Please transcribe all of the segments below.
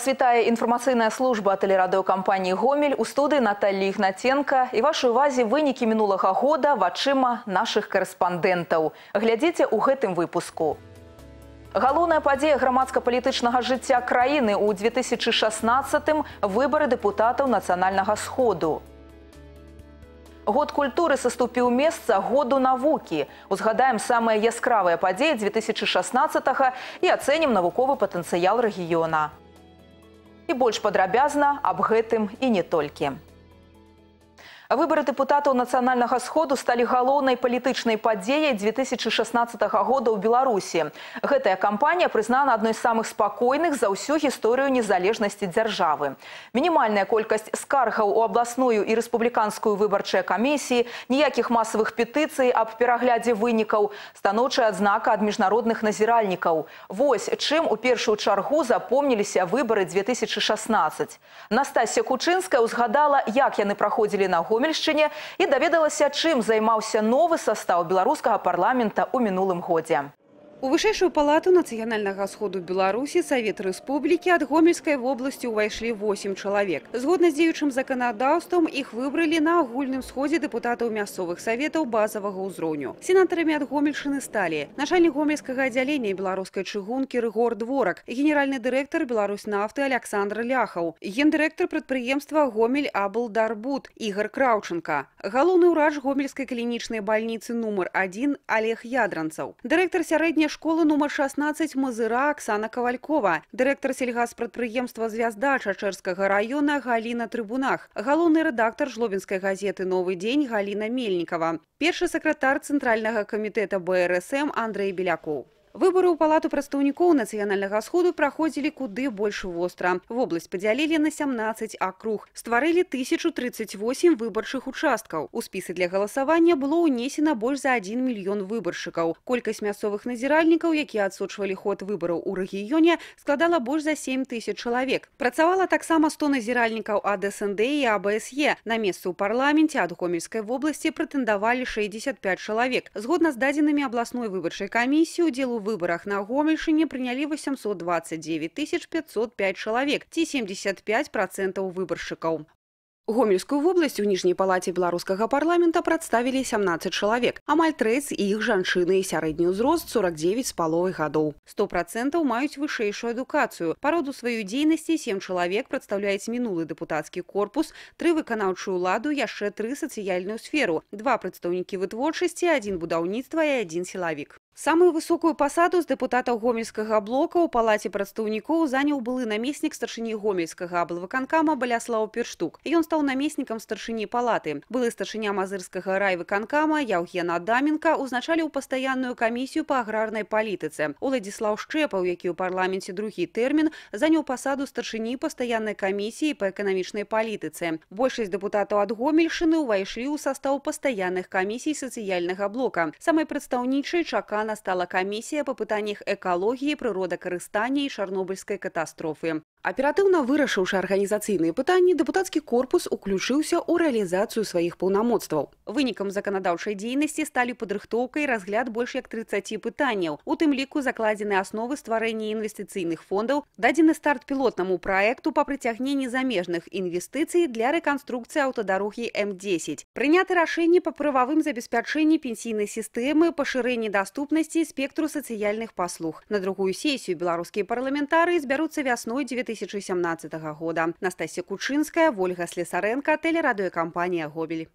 Вас вітае інфармацыйная служба тэлерадыёкампаніі гомель у студыі Наталлі Ігнаценка і вашай увазе вынікі мінулага года вачыма нашых карэспандэнтаў. Глядзіце ў гэтым выпуску. Галоўная падзея грамадска-палітычнага жыцця краіны ў 2016 выбары дэпутатаў нацыянальнага сходу. Год культуры саступіў месца году навукі. Узгадаем самыя яскравыя падзеі 2016 і ацэнім навуковы патэнцыял рэгіёна. І больш падрабязна аб гэтым і не толькі. Выборы депутатаў нацыянальнага сходу сталі галоўнай палітычнай падзеяй 2016 года ў Беларусі. Гэтая кампанія прызнана адной з самых спакойных за ўсю гісторыю незалежнасці дзяржавы. Мінімальная колькасць скаргаў у абласную і рэспубліканскую выбарчыя камісіі, ніякіх масавых петыцый аб пераглядзе вынікаў, станоўчая адзнака ад міжнародных назіральнікаў. Вось чым у першую чаргу запомніліся выбары 2016. Настасья Кучынская ўзгадала, як яны праходзілі на гомель гомельшчыне і даведалася, чым займаўся новы састаў беларускага парламента ў мінулым годзе. У вышэйшую палату нацыянальнага сходу Беларусі Савет Рэспублікі ад гомельскай вобласці ўвайшлі 8 чалавек. Згодна з дзеючым заканадаўствам іх выбралі на агульным сходзе дэпутатаў мясцовых саветаў базавага ўзроўню. Сенатарамі ад гомельшыны сталі начальнік гомельскага аддзялення беларускай чыгункі Рыгор Дворак, генеральны дырэктар Беларусь нафты Александр Ляхаў, гендырэктар прадпрыемства Гомель Абл Дарбут Ігор Краўчынка, галоўны ўрач гомельскай клінічнай бальніцы нумар 1 Олег Ядранцаў, дырэктар сярэдняй школы нумар 16 Мазыра Оксана Кавалькова, дырэктар сельгаспрадпрыемства «Звязда» Чачэрскага района Галина Трыбунах, галоўны рэдактар жлобінскай газеты «Новы дзень» Галина Мельникова, першы сакратар Цэнтральнага камітэта БРСМ Андрей Белякоў. Выборы ў палату прадстаўнікоў нацыянальнага сходу праходзілі куды больш востра. Вобласць падзялілі на 17 акруг. Стварылі 1038 выбарчых участкаў. У спісы для галасавання было ўнесена больш за 1 мільён выбаршчыкаў. Колькасць мясцовых назіральнікаў, якія адсочвалі ход выбараў у рэгіёне, складала больш за 7 тысяч чалавек. Працавала таксама 100 назіральнікаў ад СНД і АБСЕ. На месцы ў парламенце ад гомельскай вобласці прэтэндавалі 65 чалавек. Згодна з дадзенымі абласной выбарчай камісіі, удзел у выборах на Гомельшине приняли 829 505 человек, ці 75% выборщиков. Гомельскую вобласць у ніжняй палаце беларускага парламента прадставілі 17 чалавек. Амаль трэц і іх жанчыны і сярэдні ўзрост 49 з паловай гадоў. 100 процентаў маюць вышэйшую адукацыю. Па роду сваёй дзейнасці 7 чалавек прадстаўляюць мінулы дэпутацкі корпус, тры выканаўчую ладу, яшчэ тры сацыяльную сферу, два прадстаўнікі вытворчасці, адзін будаўніцтва і адзін сілавік. Самую высокую пасаду з дэпутатаў гомельскага блока ў палаце прадстаўнікоў заняў былы намеснік старшыні гомельскага аблвыканкама Баляслаў Перштук. Ён стаў намеснікам старшыні палаты. Былы старшыня мазырскага райвыканкама Яўген Адаменка узначаліў пастаянную камісію па аграрнай палітыцы. Уладзіслаў Шчэпаў, які ў парламенце другі тэрмін, заняў пасаду старшыні пастаяннай камісіі па эканамічнай палітыцы. Большасць дэпутатаў ад гомельшыны ўвайшлі ў састаў пастаянных камісій сацыяльнага блока. Самай прадстаўнічай чакана стала камісія па пытаннях экалогіі, прыродакарыстання і чарнобыльскай катастрофы. Аператыўна вырашыўшы арганізацыйныя пытанні, дэпутацкі корпус уключыўся ў рэалізацыю сваіх паўнамоцтваў. Вынікам заканадаўчай дзейнасці сталі падрыхтоўкай разгляд больш як 30 пытанняў. У тым ліку закладзены асновы стварэння інвестыцыйных фондаў, дадзены старт пілотнаму праекту па прыцягненні замежных інвестыцый для рэканструкцыі аўтадарогі М10. Прыняты рашэнні па прававым забеспячэнні пенсійнай сістэмы, пашырэнні даступнасці спектру сацыяльных паслуг. На другую сесію беларускія парламентары збяруцца вясной 9 2017 года. Настасья Кучинская, Вольга Слесаренко, телерадиокомпания «Гобель».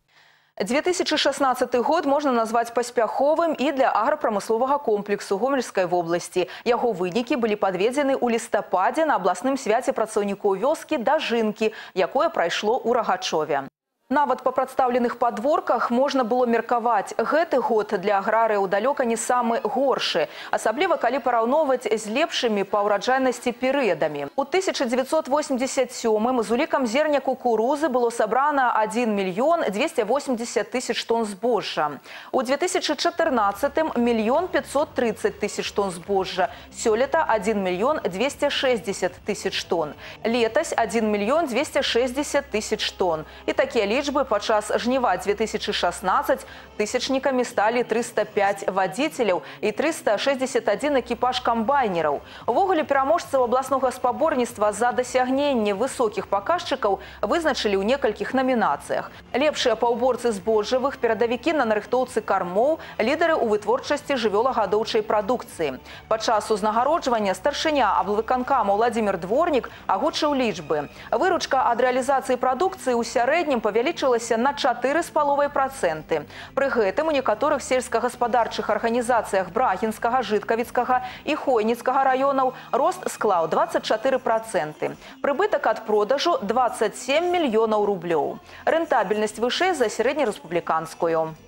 2016 год можна назваць паспяховым і для аграпрамысловага комплексу гомельскай вобласці. Яго вынікі былі падведзены ў лістападзе на абласным свяце працаўнікоў вёскі да жынкі, якое прайшло ў рагачове. Нават па прадстаўленых падворках можна было меркаваць. Гэты год для аграрыяў далёка не самы горшы, асабліва калі параўноўваць з лепшымі па ўраджайнасці перыядамі. У 1987 з улікам зерня кукурузы было сабрана 1 мільён 280 тысяч тонн збожжа. У 2014 мільён 530 тысяч тонн збожжа. Сёлета 1 мільён 260 тысяч тонн. Летась 1 мільён 260 тысяч тонн. І такія лічбы падчас жніва 2016 тысячнікамі сталі 305 вадзіцеляў і 361 экіпаж камбайнераў. Увогуле пераможцаў абласнога спаборніцтва за дасягненне высокіх паказчыкаў вызначылі ў некалькіх намінацыях. Лепшыя паўборцы збожжавых, перадавікі на нарыхтоўцы кармоў, лідары ў вытворчасці жывёлагадоўчай прадукцыі. Падчас узнагароджвання старшыня аблвыканкама Владзімир Дворнік агучыў лічбы. Выручка ад рэалізацыі прадукцыі ў сярэднім павялічылася на 4,5%. Пры гэтым у некаторых сельскагаспадарчых арганізацыях брагінскага, жыткавіцкага і хойніцкага раёнаў рост склаў 24%. Прыбытак ад продажу 27 мільёнаў рублёў. Рэнтабельнасць вышэй за сярэднерэспубліканскую.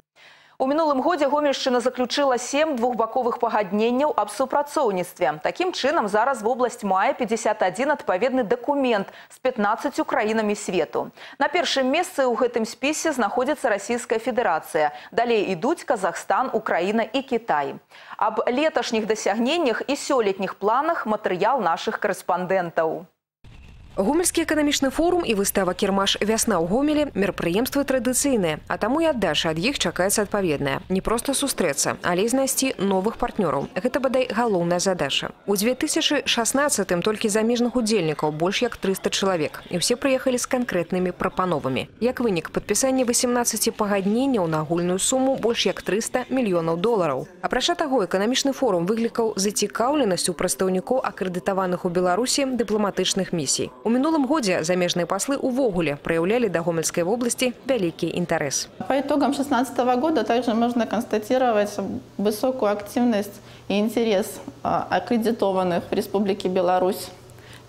У мінулым годзе гомельшчына заключыла сем двухбаковых пагадненняў аб супрацоўніцтве. Такім чынам зараз вобласць мае 51 адпаведны дакумент з 15 краінамі свету. На першым месцы ў гэтым спісе знаходзіцца расійская федэрацыя. Далей ідуць Казахстан, Украіна і Кітай. Аб леташніх дасягненнях і сёлетніх планах матэрыял нашых карэспандэнтаў. Гомельскі эканамічны форум і выстава кірмаш вясна ў гомелі мерапрыемствы традыцыйныя, а таму і аддаша ад іх чакаецца адпаведная. Не проста сустрэцца, але і знайсці новых партнёраў. Гэта бадай галоўная задача. У 2016 толькі замежных удзельнікаў больш як 300 чалавек і ўсе прыехалі з канкрэтнымі прапановамі. Як вынік падпісання 18 пагадненняў на агульную суму больш як 300 мільёнаў долараў. Апрача таго эканамічны форум выклікаў зацікаўленасць у прадстаўнікоў акрэдытаваных у Беларусі дыпламатычных місій. У мінулым годзе замежныя паслы увогуле проявляли до Гомельской области великий интерес. По итогам 2016 года также можно констатировать высокую активность и интерес аккредитованных в Республике Беларусь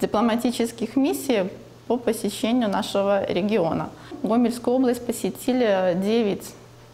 дипломатических миссий по посещению нашего региона. Гомельскую область посетили 9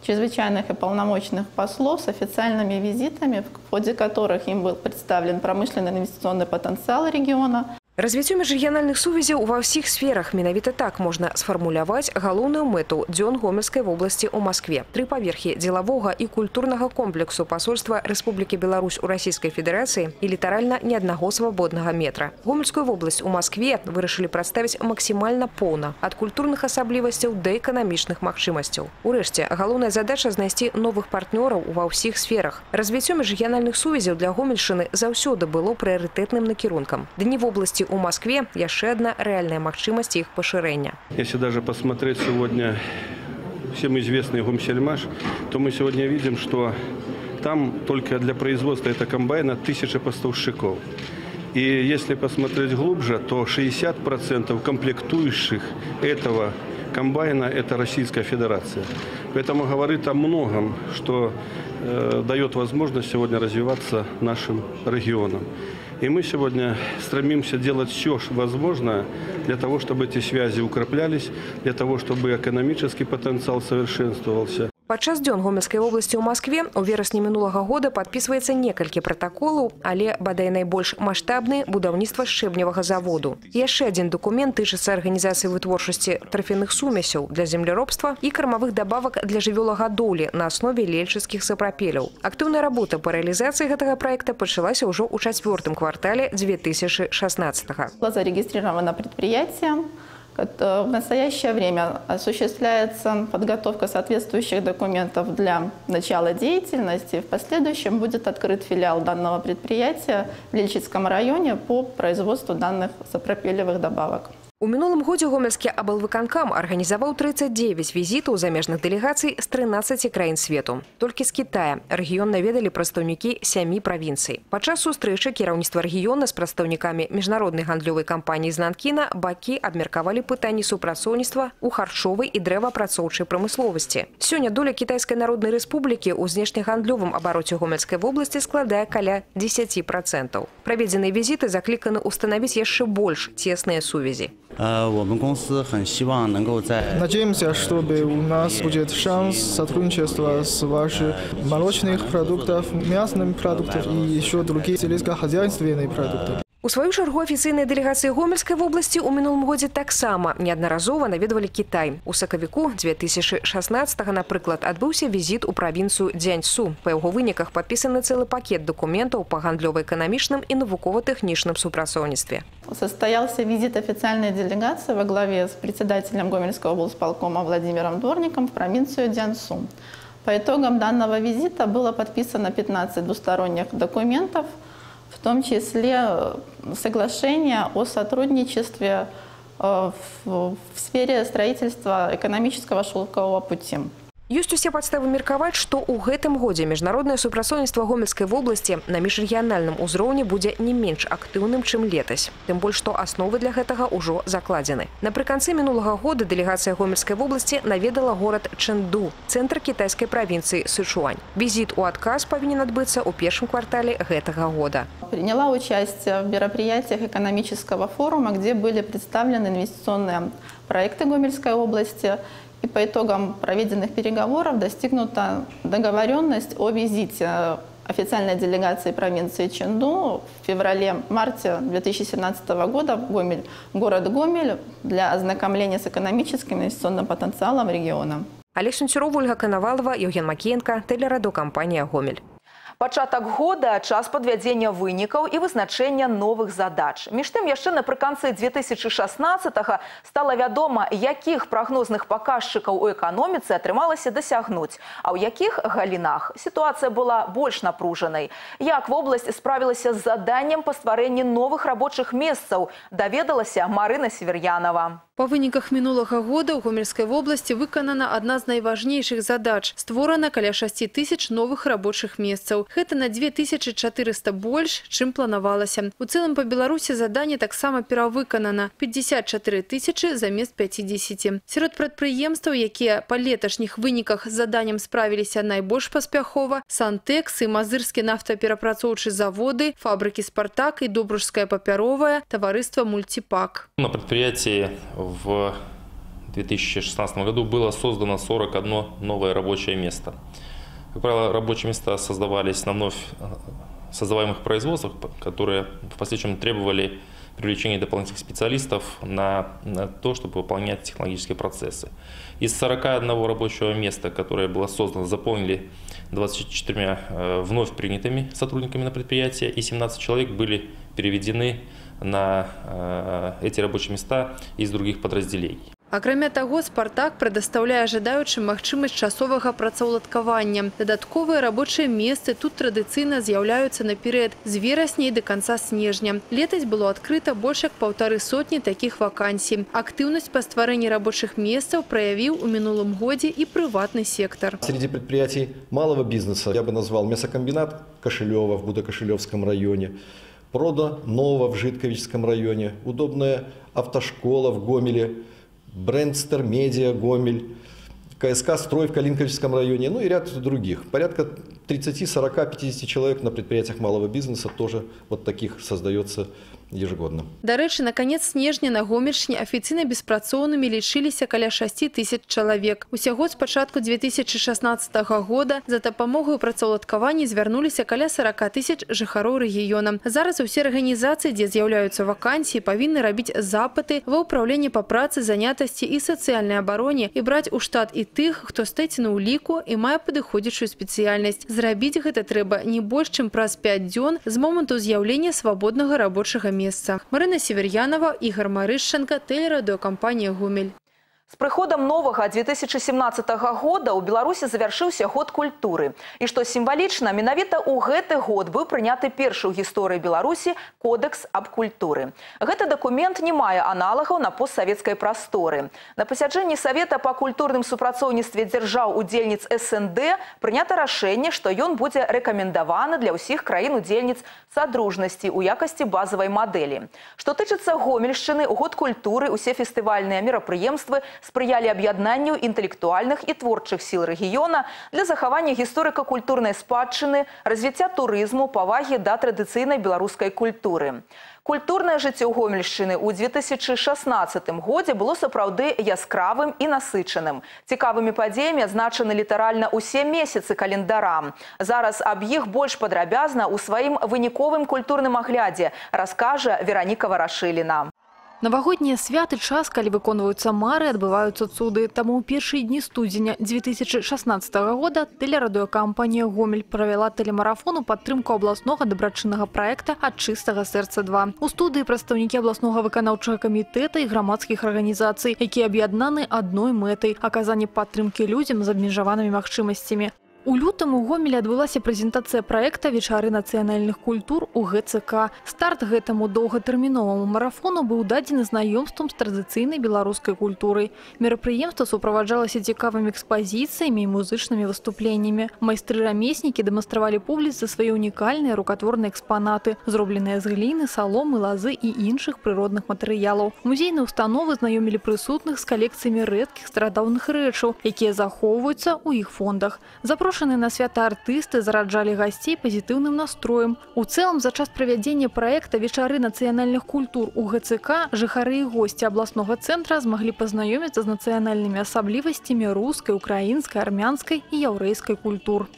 чрезвычайных и полномочных послов с официальными визитами, в ходе которых им был представлен промышленный инвестиционный потенциал региона, Развіццё міжрэгіянальных сувязяў ва ўсіх сферах менавіта так можна сфармуляваць галоўную мэту дзён гомельскай вобласці ў Маскве. Тры паверхі дзелавога і культурнага комплексу пасольства Рэспублікі Беларусь у Расійскай Федэрацыі і літаральна ні аднаго свабоднага метра. Гомельскую вобласць у Маскве вырашылі прадставіць максімальна поўна ад культурных асаблівасцяў да эканамічных магчымасцяў. Урэшце галоўная задача знайсці новых партнёраў ва ўсіх сферах. Развіццё міжрэгіянальных сувязяў для гомельшчыны заўсёды было прыярытэтным накірункам. Дні вобласці у Москве еще одна реальная махчимость их поширения. Если даже посмотреть сегодня всем известный Гумсельмаш, то мы сегодня видим, что там только для производства этого комбайна тысяча поставщиков. И если посмотреть глубже, то 60% комплектующих этого комбайна – это Российская Федерация. Поэтому говорит о многом, что э, дает возможность сегодня развиваться нашим регионам. И мы сегодня стремимся делать все возможное для того, чтобы эти связи укреплялись, для того, чтобы экономический потенциал совершенствовался. Падчас дзён гомельскай вобласці ў Маскве у верасні мінулага года падпісваецца некалькі пратаколаў, але бадай найбольш маштабны будаўніцтва шчэбневага заводу. Яшчэ адзін дакумент тычыцца арганізацыі вытворчасці трафяных сумесяў для земляробства і кармавых дабавак для жывёлагадоўлі на аснове лельчыцкіх сапрапеляў. Актыўная работа па рэалізацыі гэтага праекта пачалася ўжо ў чацвёртым квартале 2016. Зарегистрировано предприятие Э, в настоящее время осуществляется подготовка соответствующих документов для начала деятельности. В последующем будет открыт филиал данного предприятия в Лильчицком районе по производству данных сапропелевых добавок. У мінулым годзе гомельскі абалвыканкам арганізаваў 39 візітаў замежных дэлегацый з 13 краін свету. Толькі з Китая рэгіён наведалі прадстаўнікі сямі правінцый. Падчас сустрэчы кіраўніцтва рэгіёна з прадстаўнікамі міжнароднай гандлёвай кампаніі з Нанкіна бакі абмеркавалі пытанні супрацоўніцтва ў харчовай і дрэваапрацоўчай прамысловасці. Сёння доля кітайскай народнай рэспублікі ў знешнегандлёвым абароце гомельскай вобласці складае каля 10 процентаў. Праведзеныя візіты закліканы ўстанавіць яшчэ больш цесныя сувязі. Надеемся, чтобы у нас будет шанс сотрудничества с вашими молочных продуктов, мясными продуктами и еще другие сельскохозяйственные продукты. У сваю чаргу афіцыйныя дэлегацыі гомельскай вобласці ў мінулым годзе таксама неаднаразова наведвалі Кітай. У сакавіку 2016 напрыклад, адбыўся візіт у правінцыю Дзяньсу. Па яго выніках падпісаны цэлы пакет дакументаў па гандлёва-эканамічным і навукова-тэхнічным супрацоўніцтве. Состоялся визит официальной делегации во главе с председателем Гомельского облсполкома Владимиром Дворником в провинцию Дянсу. По итогам данного визита было подписано 15 двусторонних документов – в том числе э, соглашение о сотрудничестве э, в сфере строительства экономического шелкового пути. Ёсць усе падставы меркаваць, што ў гэтым годзе міжнароднае супрацоўніцтва гомельскай вобласці на міжрэгіянальным узроўні будзе не менш актыўным, чым летась. Тым больш, што асновы для гэтага ўжо закладзены. Напрыканцы мінулага года дэлегацыя гомельскай вобласці наведала горад Чэнду, цэнтр кітайскай правінцыі Сычуань. Візіт у адказ павінен адбыцца ў першым квартале гэтага года. Приняла участие в мероприятиях экономического форума, где были представлены инвестиционные проекты Гомельской области – и по итогам проведенных переговоров достигнута договоренность о визите официальной делегации провинции Ченду в феврале-марте 2017 года в Гомель, город Гомель для ознакомления с экономическим и инвестиционным потенциалом региона. Олег Сунцюров, Ольга Коновалова, Евген Макеенко, телерадиокомпания «Гомель». Пачатак года час падвядзення вынікаў і вызначэння новых задач. Між тым яшчэ напрыканцы 2016 стала вядома, якіх прагнозных паказчыкаў у эканоміцы атрымалася дасягнуць, а ў якіх галінах сітуацыя была больш напружанай. Як вобласць справілася з заданнем па стварэнні новых рабочых месцаў, даведалася Марына Север'янова. Па выніках мінулага года ў гомельскай вобласці выканана адна з найважнейшых задач. Створана каля 6 тысяч новых рабочых месцаў. Гэта на 2400 больш, чым планавалася. У цэлым па Беларусі заданне таксама перавыканана 54 тысячы замест 50. Сярод прадпрыемстваў, якія па леташніх выніках з заданнем справіліся найбольш паспяхова, Сантэкс і мазырскі нафтаперапрацоўчы заводы, фабрыкі «Спартак» і Добружская папяровая, таварыства «Мультипак». На предприятии в 2016 году было создано 41 новое рабочее место. Как правило, рабочие места создавались на вновь э, создаваемых производствах, которые в последующем требовали привлечения дополнительных специалистов на, на то, чтобы выполнять технологические процессы. Из 41 рабочего места, которое было создано, заполнили 24 э, вновь принятыми сотрудниками на предприятие, и 17 человек были переведены на э, эти рабочие места из других подразделений. Акрамя таго, «Спартак» прадастаўляе жадаючым магчымасць часовага працаўладкавання. Дадатковыя рабочыя месцы тут традыцыйна з'яўляюцца на перыяд з верасня і да канца снежня. Летась было адкрыта больш як паўтары сотні такіх вакансій. Актыўнасць па стварэнні рабочых месцаў праявіў у мінулым годзе і прыватны сектор. Среди предприятий малого бизнеса я бы назвал мясокомбинат Кошелева в Будокошелевском районе, Прода Нового в Житковичском районе, удобная автошкола в Гомеле, Брендстер Медиа Гомель, КСК «Строй» в Калинковичском районе, ну и ряд других. Порядка 30, 40, 50 человек на предприятиях малого бизнеса тоже вот таких создается ежегодно. Дарэчы, на конец снежня на Гомельшне афіцыйна беспрацоўнымі лічыліся каля 6 тысяч чалавек. Усяго з пачатку 2016 года за дапамогаю працаўладкавання звярнуліся каля 40 тысяч жыхароў рэгіёна. Зараз усе арганізацыі, дзе з'яўляюцца вакансіі, павінны рабіць запыты ва ўпраўленні па працы, занятасці і сацыяльнай абароне і браць у штат і тых, хто стаціны ў ліку і мае падыходзячую спецыяльнасць. Зрабіць гэта трэба не больш, чым праз 5 дзён з моманту з'яўлення свабоднага рабочага месца. Марина Северьянова, Ігор Марышченко, телерадиокомпания «Гумель». С прыходам новага 2017 года ў Беларусі завяршыўся год культуры. І што сімвалічна, менавіта ў гэты год быў прыняты першы ў гісторыі Беларусі кодэкс аб культуры. Гэты дакумент не мае аналагаў на постсавецкай прасторы. На пасяджэнні Савета па культурным супрацоўніцтве дзяржаў удзельніц СНД прынята рашэнне, што ён будзе рэкамендаваны для ўсіх краін-удзельніц садружнасці ў якасці базавай мадэлі. Што тычыцца гомельшчыны, у год культуры усе фестывальныя мерапрыемствы – спрыялі аб'яднанню інтэлектуальных і творчых сіл рэгіёна для захавання гісторыка-культурнай спадчыны, развіцця турызму, павагі да традыцыйнай беларускай культуры. Культурнае жыццё гомельшчыны ў 2016 годзе было сапраўды яскравым і насычаным. Цікавымі падзеямі адзначаны літаральна ўсе месяцы календара. Зараз аб іх больш падрабязна ў сваім выніковым культурным аглядзе раскажа Вераніка Варашыліна. Навагоднія святы час, калі выконваюцца мары, адбываюцца цуды. Таму ў першыя дні студзеня 2016 года тэлерадыёкампанія Гомель правяла тэлемарафон у падтрымку абласнога дабрачыннага праекта ад чыстага сэрца 2. У студыі прадстаўнікі абласнога выканаўчага камітэта і грамадскіх арганізацый, якія аб'яднаны адной мэтай аказанне падтрымкі людзям з абмежаванымі магчымасцямі. У лютым у гомелі адбылася прэзентацыя праекта вечары нацыянальных культур у ГЦК. Старт гэтаму доўгатэрміноваму марафону быў дадзены знаёмствам з традыцыйнай беларускай культурай. Мерапрыемства суправаджалася цікавымі экспазіцыямі і музычнымі выступленнямі. Майстры рамеснікі дэманстравалі публіцы свае унікальныя рукатворныя экспанаты, зробленыя з гліны, саломы, лазы і іншых прыродных матэрыялаў. Музейныя установы знаёмілі прысутных з калекцыямі рэдкіх старадаўных рэчаў, якія захоўваюцца ў іх фондах. Запрошаны Запрошаныя на свята артысты зараджалі гасцей пазітыўным настроем. У цэлым за час правядзення праекта вечары нацыянальных культур у ГЦК жыхары і госці абласнога цэнтра змаглі пазнаёміцца з нацыянальнымі асаблівасцямі рускай, украінскай, армянскай і яўрэйскай культур.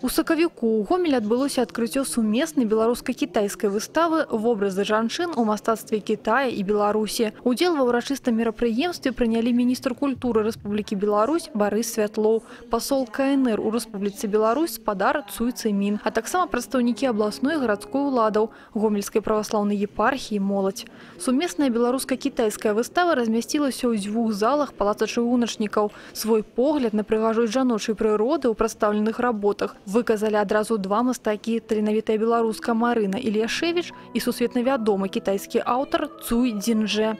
У сакавіку ў гомель адбылося адкрыццё сумеснай беларуска-кітайскай выставы вобразы жанчын у мастацтве Китая і Беларусі. Удзел ва ўрачыстым мерапрыемстве прынялі міністр культуры Рэспублікі Беларусь Барыс Святлоў, пасол КНР у Рэспубліцы Беларусь спадар Цуй Цэмін, а таксама прадстаўнікі абласной гарадской уладаў, гомельскай праваслаўнай епархіі моладзь. Сумесная беларуска-кітайская выстава размясцілася ў дзвюх залах палаца чыгуначнікаў. Свой погляд на прыгажосць жаночай прыроды ў прадстаўленых работах выказалі адразу два мастакі таленавітая беларуска Марына Ільяшевіч і сусветна вядомы кітайскі аўтар Цуй Дзінжэ.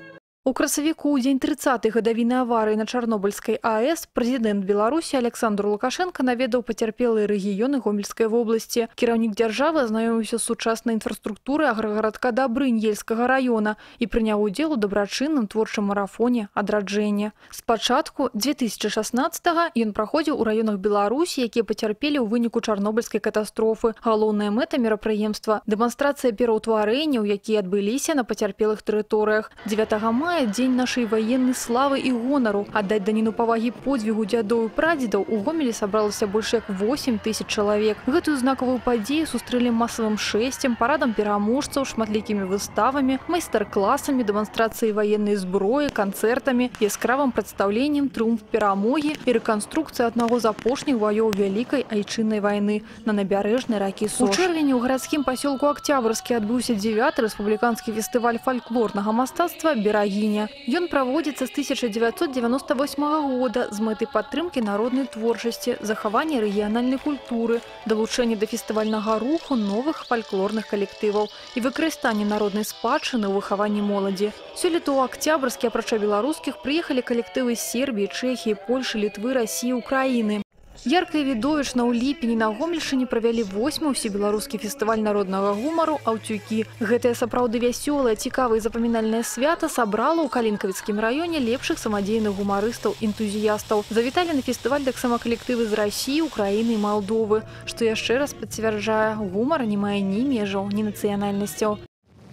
У красавіку ў дзень 30 гадавіны аварыі на чарнобыльскай АС прэзідэнт Беларусі Александр Лукашенко наведаў пацярпелыя рэгіёны гомельскай вобласці. Кіраўнік дзяржавы азнаёміўся з сучаснай інфраструктуры аграгарадка Дабрынь ельскага раёна і прыняў удзел у дабрачынным творчым марафоне адраджэння. Спачатку 2016 ён праходзіў у раёнах Беларусі, якія пацярпелі ў выніку чарнобыльскай катастрофы. Галоўная мэта мерапрыемства дэманстрацыя пераўтварэнняў, якія адбыліся на пацярпелых тэрыторыях 9 мая мая дзень нашай ваеннай славы і гонару. Аддаць даніну павагі подзвігу дзядоў і прадзедаў у гомелі сабралася больш як 8 тысяч чалавек. Гэтую знакавую падзею сустрэлі масавым шэсцем, парадам пераможцаў, шматлікімі выставамі, майстар-класамі, дэманстрацыяй ваеннай зброі, канцэртамі, яскравым прадстаўленнем трыумф перамогі і рэканструкцыя аднаго з апошніх ваёў вялікай айчыннай вайны на набярэжнай ракі Сош. У чэрвені ў гарадскім пасёлку Актябрскі адбыўся 9 рэспубліканскі фестываль фальклорнага мастацтва «Берагі краіне. Ён праводзіцца з 1998 года з мэтай падтрымкі народнай творчасці, захавання рэгіянальнай культуры, далучэння да фестывальнага руху новых фальклорных калектываў і выкарыстанне народнай спадчыны ў выхаванні моладзі. Сёлета ў Актябрскі, апрача беларускіх, прыехалі калектывы з Сербіі, Чэхіі, Польшы, Літвы, Расіі, Украіны. Ярка і відовішна ў ліпені на гомельшыне правялі восьмы ўсебеларускі фестываль народнага гумару аўцюкі. Гэтае сапраўды вясёлае, цікавае запамінальнае свята сабрала ў калінкавіцкім раёне лепшых самадзейных гумарыстаў энтузіястаў. Завіталі на фестываль таксама калектывы з рассіі, Украіны і Малдовы, што яшчэ раз пацвярджае гумар не мае ні межаў, ні нацыянальнасцяў.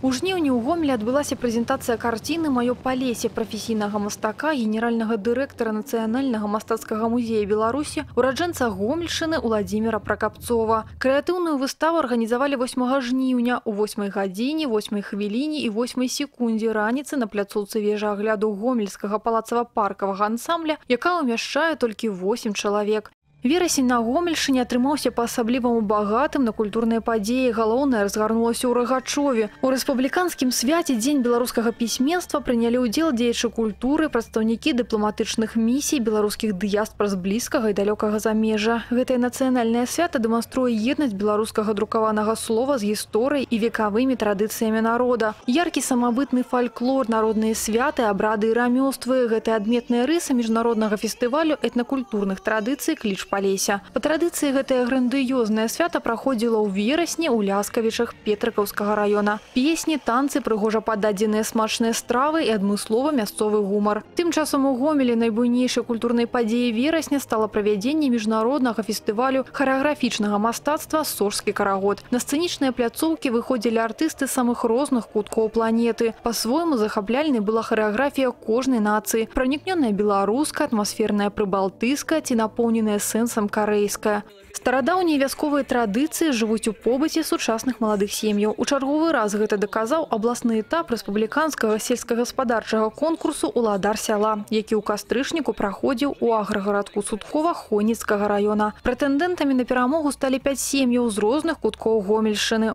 У жніўні ў гомелі адбылася прэзентацыя карціны маё палесе прафесійнага мастака генеральнага дырэктара нацыянальнага мастацкага музея беларусі ураджэнца гомельшыны владимира пракапцова крэатыўную выставу арганізавалі 8 жніўня у 8 гадзіне 8 хвіліне і 8 секундзе раніцы на пляцоўцы вежа агляду гомельскага палацава-паркавага ансамбля якая ўмяшчае толькі 8 чалавек Верасень на гомельшыне атрымаўся па-асабліваму багатым на культурныя падзеі. Галоўнае разгарнулася ў рагачове. У рэспубліканскім свяце дзень беларускага пісьменства прынялі ўдзел дзеячы культуры, прадстаўнікі дыпламатычных місій беларускіх дыяспор з блізкага і далёкага замежа. Гэтае нацыянальнае свята дэманструе еднасць беларускага друкаванага слова з гісторыяй і векавымі традыцыямі народа. Яркі самабытны фальклор, народныя святы, абрады і рамёствы гэтыя адметныя рысы міжнароднага фестывалю этнакультурных традыцый кліч Полесья. По традиции, гэтае грандыёзнае свято праходзіла ў верасні ў Ляскавічах Петрыкаўскага района. Песні, танцы, прыгожа пададзеныя смачныя стравы і адмыслова мясцовы гумар. Тым часам у Гомелі найбуйнейшай культурнай падзеяй верасня стала правядзенне міжнароднага фестывалю харэаграфічнага мастацтва «Сожскі карагод». На сцэнічныя пляцоўкі выходзілі артысты самых розных куткоў планеты. Па-свойму захапляльнай была харэаграфія кожнай нацыі. Пранікнёная беларуская, атмасферная прыбалтыйская ці напоўненая сэнсам карэйская. Старадаўнія вясковыя традыцыі жывуць у побыце сучасных маладых сем'яў. У чарговы раз гэта даказаў абласны этап рэспубліканскага сельскагаспадарчага конкурсу «Уладар сяла», які ў кастрычніку праходзіў у аграгарадку Судкова Хойніцкага района. Прэтэндэнтамі на перамогу сталі пяць сем'яў з розных куткоў Гомельшчыны.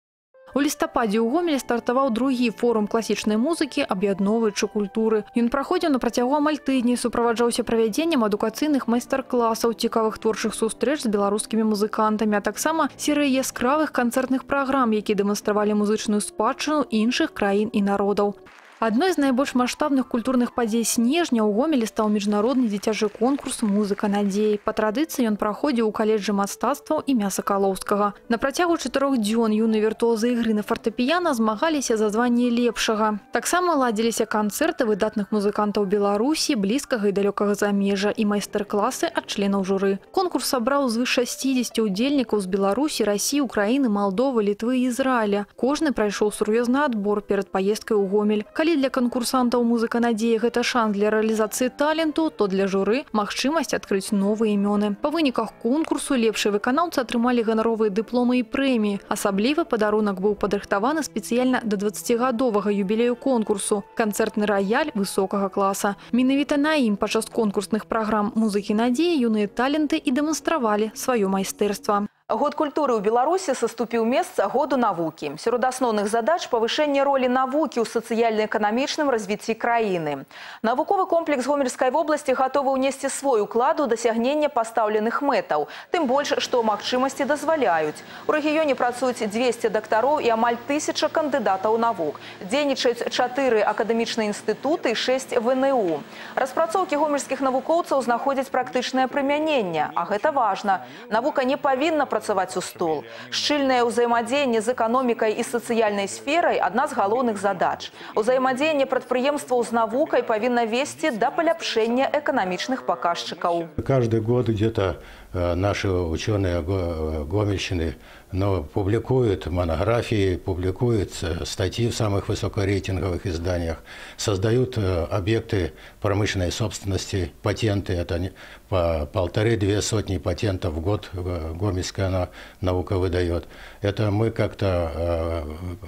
У лістападзе ў Гомелі стартаваў другі форум класічнай музыкі, аб'ядноўваючы культуры. Ён праходзіў на працягу амаль тыдні, суправаджаўся правядзеннем адукацыйных майстар-класаў, цікавых творчых сустрэч з беларускімі музыкантамі, а таксама серыі яскравых канцэртных праграм, які дэманстравалі музычную спадчыну іншых краін і народаў. Адной з найбольш маштабных культурных падзей снежня ў Гомелі стаў міжнародны дзіцячы конкурс «Музыка надзеі». Па традыцыі ён праходзіў у каледжы мастацтваў імя Сакалоўскага. На працягу чатырох дзён юныя віртуозы ігры на фартэпіяна змагаліся за званне лепшага. Таксама ладзіліся канцэрты выдатных музыкантаў Беларусі, блізкага і далёкага замежжа і майстар-класы ад членаў журы. Конкурс сабраў звыш 60 удзельнікаў з Беларусі, Расіі, Украіны, Малдовы, Літвы і Ізраіля. Кожны прайшоў сур'ёзны адбор перад паездкай у Гомель. Калі для канкурсантаў музыка надзеі гэта шанс для рэалізацыі таленту, то для журы магчымасць адкрыць новыя імёны. Па выніках конкурсу лепшыя выканаўцы атрымалі ганаровыя дыпломы і прэміі. Асаблівы падарунак быў падрыхтаваны спецыяльна да 20гадовага юбілею конкурсу. Канцэртны раяль высокага класа. Менавіта на ім падчас конкурсных праграм музыкі надзеі юныя таленты і дэманстравалі сваё майстэрства. Год культуры ў Беларусі саступіў месца году навукі. Сярод асноўных задач павышэнне ролі навукі ў сацыяльна-эканамічным развіцці краіны. Навуковы комплекс Гомельскай вобласці гатовы ўнесці свой уклад у дасягнення пастаўленых мэтаў. Тым больш, што магчымасці дазваляюць. У рэгіёне працуюць 200 дактароў і амаль тысяча кандыдатаў навук. Дзейнічаюць чатыры акадэмічныя інстытуты і шэсць ВНУ. Распрацоўкі гомельскіх навукоўцаў знаходзяць практычнае прымяненне, а гэта важна. Навука не павінна працаваць у стол. Шчыльнае ўзаемадзеянне з эканомікай і сацыяльнай сферай адна з галоўных задач. Узаемадзеянне прадпрыемстваў з навукай павінна весці да паляпшэння эканамічных паказчыкаў. Каждый год где-то наши ученые Гомельщины но публикуют монографии, публикуют статьи в самых высокорейтинговых изданиях, создают объекты промышленной собственности, патенты, это по полторы-две сотни патентов в год гомельская наука выдает. Это мы как-то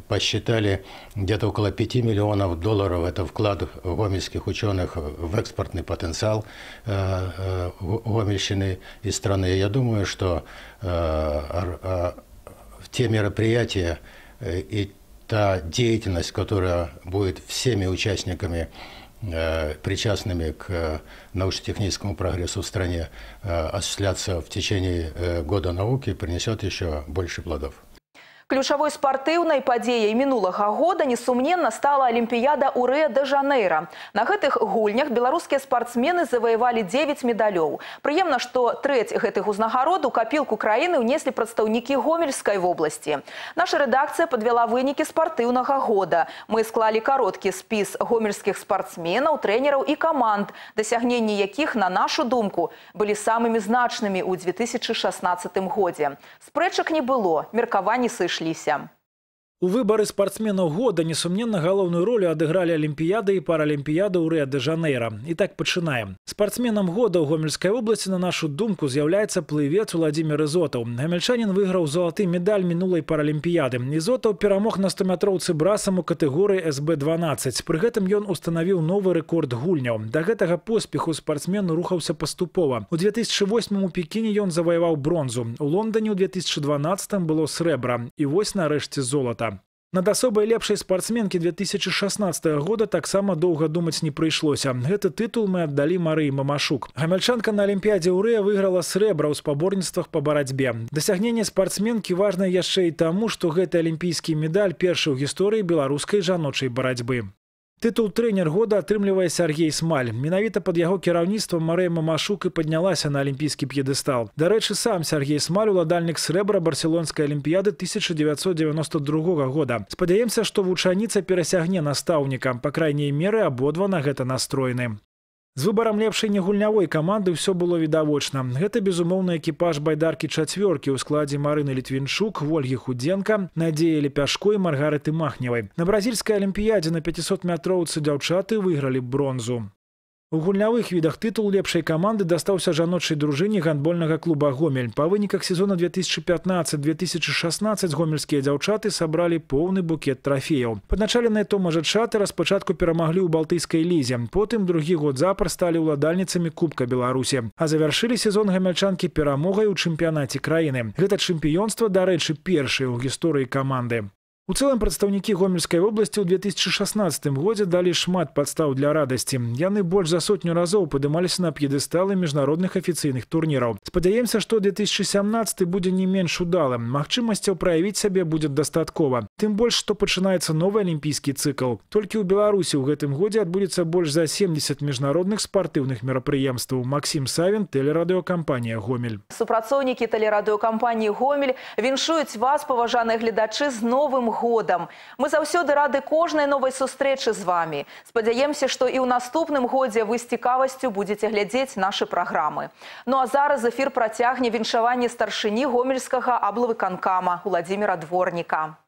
посчитали где-то около 5 миллионов долларов, это вклад гомельских ученых в экспортный потенциал Гомельщины и страны. Я думаю, что те мероприятия и та деятельность, которая будет всеми участниками, причастными к научно-техническому прогрессу в стране, осуществляться в течение года науки, принесет еще больше плодов. Ключавой спартыўнай падзеяй мінулага года несумненна стала алімпіяда ў Рэ-дэ-Жанейра. На гэтых гульнях беларускія спартсмены заваявалі 9 медалёў. Прыемна, што трэць гэтых узнагарод у капілку краіны ўнеслі прадстаўнікі гомельскай вобласці. Наша рэдакцыя падвяла вынікі спартыўнага года. Мы склалі кароткі спіс гомельскіх спартсменаў, трэнераў і каманд, дасягненні якіх, на нашу думку, былі самымі значнымі ў 2016 годзе. Спрэчак не было, меркаванні сышлі разышліся. У выбары спартсменаў года несумненна галоўную ролю адыгралі алімпіяды і паралімпіяды ў Рэ-дэ-Жанейра. І так пачынаем. Спартсменам года ў гомельскай вобласці на нашу думку з'яўляецца плывец Владзімир Ізотаў. Гамельчанін выйграў залаты медаль мінулай паралімпіяды. Ізотаў перамог на 100метроўцы брасам у катэгорыі СБ-12. Пры гэтым ён устанавіў новы рэкорд гульняў. Да гэтага поспеху спартсмен рухаўся паступова. У 2008 у Пекіне ён заваяваў бронзу. У Лондоне ў 2012 было срэбра. І вось нарэшце золата. Над асобай лепшай спартсменкі 2016 года таксама доўга думаць не прыйшлося. Гэты тытул мы аддалі Марыі Мамашук. Гамяльчанка на алімпіядзе ўрэя выйграла срэбра ў спаборніцтвах па барацьбе. Дасягненне спартсменкі важна яшчэ і таму, што гэты алімпійскі медаль першы ў гісторыі беларускай жаночай барацьбы. Тытул трэнер года атрымлівае Сергей Смаль. Менавіта пад яго кіраўніцтвам Марыя Мамашук і паднялася на алімпійскі п'едэстал. Дарэчы, сам Сергей Смаль уладальнік срэбра барселонскай алімпіяды 1992 года. Спадзяемся, што вучаніца перасягне настаўніка. Па крайняй меры абодва на гэта настроены. З выбарам лепшай негульнявой каманды ўсё было відавочна. Гэта безумоўны экіпаж байдаркі чацвёркі ў складзе Марыны Літвінчук, Вольгі Худзенка, Надзеі Лепяшко і Маргарыты Махневай. На бразільскай алімпіядзе на 500 метроўцы дзяўчаты выйгралі бронзу. У гульнявых відах тытул лепшай каманды дастаўся жаночай дружыне гандбольнага клуба гомель. Па выніках сезона 2015-2016 гомельскія дзяўчаты сабралі поўны букет трафеяў. Падначаленыя Тома Жачаты распачатку перамаглі ў балтыйскай лізе. Потым другі год запар сталі ўладальніцамі кубка Беларусі. А завяршылі сезон гамяльчанкі перамогай у чэмпіянаце краіны. Гэта чэмпіёнства, дарэчы, першае ў гісторыі каманды. У цэлым прадстаўнікі гомельскай вобласці ў 2016 годзе далі шмат падстаў для радасці. Яны больш за сотню разоў падымаліся на п'едэсталы міжнародных афіцыйных турніраў. Спадзяемся, што 2017 будзе не менш удалым. Магчымасцяў праявіць сябе будзе дастаткова. Тым больш, што пачынаецца новы алімпійскі цыкл. Толькі ў Беларусі ў гэтым годзе адбудзецца больш за 70 міжнародных спартыўных мерапрыемстваў. Максім Савін, тэлерадыёкампанія Гомель. Супрацоўнікі тэлерадыёкампаніі Гомель віншуюць вас, паважаныя гледачы, з новым годам. Мы заўсёды рады кожнай новай сустрэчы з вами. Спадзяемся, што і ў наступным годзе вы з цікавасцю будзеце глядзець нашы праграмы. Ну а зараз эфір працягне віншаванне старшыні гомельскага аблавыканкама Владзіміра Дворніка.